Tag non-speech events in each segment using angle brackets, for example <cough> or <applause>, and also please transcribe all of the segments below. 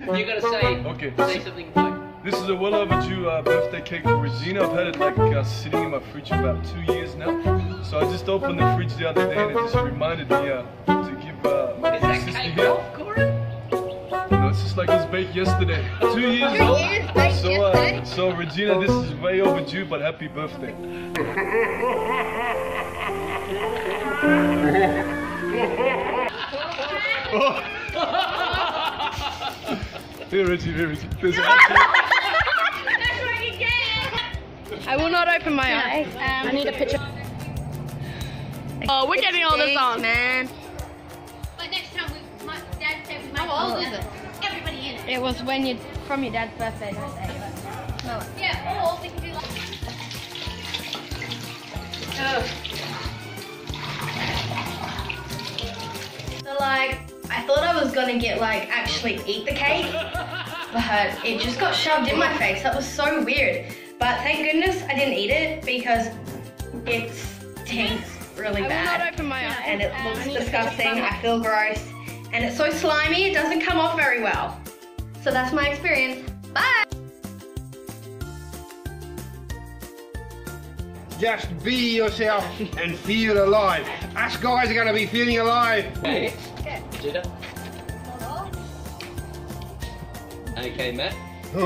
You gotta say, Okay. say something like, This is a well overdue uh, birthday cake for Regina. I've had it like uh, sitting in my fridge for about two years now. So I just opened the fridge the other day and it just reminded me uh, to give uh, my is that sister cake here. off, Corey? No, it's just like it was baked yesterday. Two years Two old. years so, uh, so Regina, this is way overdue, but happy birthday. Here, <laughs> <laughs> Reggie, here, Reggie. There's a- I will not open my eyes. Um, I need a picture. Oh, we're getting all this on. man. But next time, we, my dad said we might How old is it? everybody in it. It was when you from your dad's birthday. don't say it. No. Yeah, or we can do like. So I thought I was gonna get like actually eat the cake, but it just got shoved in my face. That was so weird. But thank goodness I didn't eat it because it stinks really bad. open my eyes. and it looks disgusting. I feel gross. And it's so slimy, it doesn't come off very well. So that's my experience. Bye! Just be yourself and feel alive. Us guys are going to be feeling alive. Okay. Do that. Okay, Matt. Oh,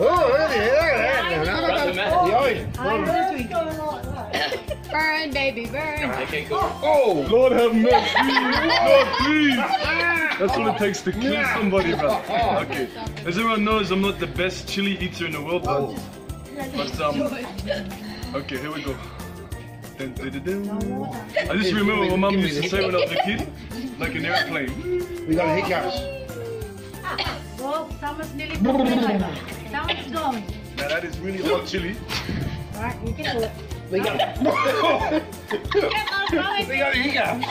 oh, look at that. Brother Matt. Burn, baby, burn. Okay, cool. Oh, Lord have mercy. Lord, please. That's what it takes to kill somebody, bro. Okay. As everyone knows, I'm not the best chili eater in the world, but, but um. Okay, here we go. Dun, dun, dun, dun. I just remember what my mum used to say when I was a kid, like an airplane. we got hiccups. Well, someone's nearly gone. Someone's gone. Now that is really hot chili. Alright, you can do <laughs> it. We got, we got hiccups.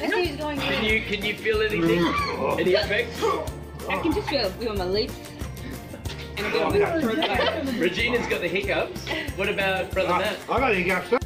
Let's see who's going Can in. you can you feel anything? Any effects? I can just feel it on my lips. And a bit on my oh, throat. Regina's got the hiccups. What about brother Matt? I got hiccups. too.